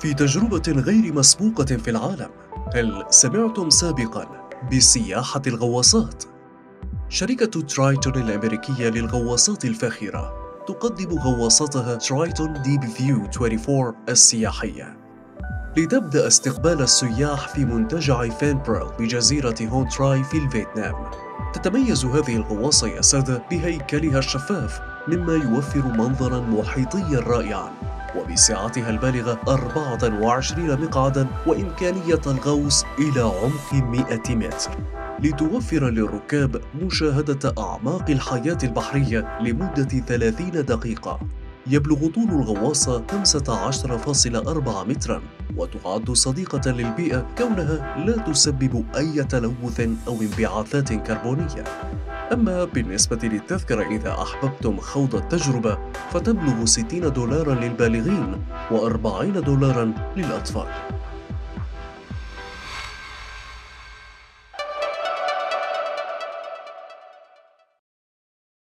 في تجربة غير مسبوقة في العالم. هل سمعتم سابقا بسياحة الغواصات؟ شركة ترايتون الأمريكية للغواصات الفاخرة تقدم غواصاتها ترايتون ديب فيو 24 السياحية. لتبدأ استقبال السياح في منتجع فانبرل بجزيرة هون تراي في الفيتنام. تتميز هذه الغواصة يا سادة بهيكلها الشفاف مما يوفر منظرا محيطيا رائعا. وبسعتها البالغة 24 مقعدا وإمكانية الغوص إلى عمق 100 متر. لتوفر للركاب مشاهدة أعماق الحياة البحرية لمدة 30 دقيقة. يبلغ طول الغواصة 15.4 مترا وتعد صديقة للبيئة كونها لا تسبب أي تلوث أو انبعاثات كربونية. أما بالنسبة للتذكرة إذا أحببتم خوض التجربة فتبلغ 60 دولارا للبالغين و40 دولارا للأطفال.